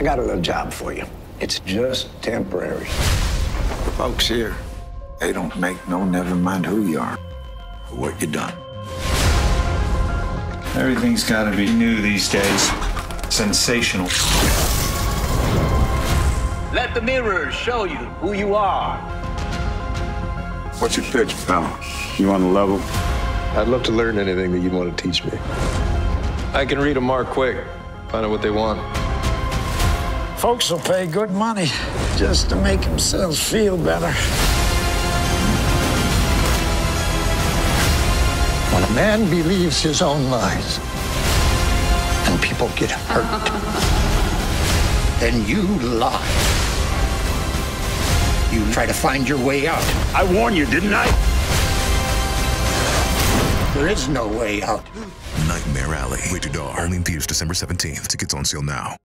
I got a little job for you. It's just temporary. The folks here, they don't make no never mind who you are or what you done. Everything's got to be new these days. Sensational. Let the mirrors show you who you are. What's your pitch, pal? You on the level? I'd love to learn anything that you want to teach me. I can read a mark quick, find out what they want. Folks will pay good money just to make themselves feel better. When a man believes his own lies and people get hurt, then you lie. You try to find your way out. I warned you, didn't I? There is no way out. Nightmare Alley. Rated R. Only in theaters December 17th. Tickets on sale now.